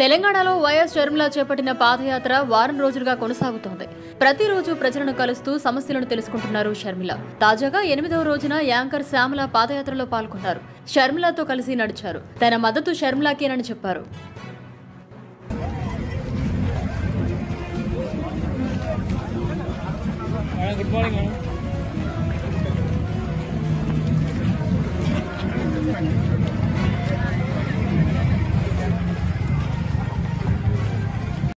తెలంగాణలో వైఎస్ షర్మిల చేపట్టిన పాదయాత్ర వారం రోజులుగా కొనసాగుతోంది. ప్రతిరోజు ప్రజలను కలుస్తూ సమస్యలను తెలుసుకుంటున్నారు షర్మిల. తాజాగా ఎనిమిదవ రోజున యాంకర్ శ్యామల పాదయాత్రలో పాల్గొన్నారు. షర్మిలతో కలిసి నడిచారు. తన మద్దతు షర్మిలాకేనని చెప్పారు. Good morning madam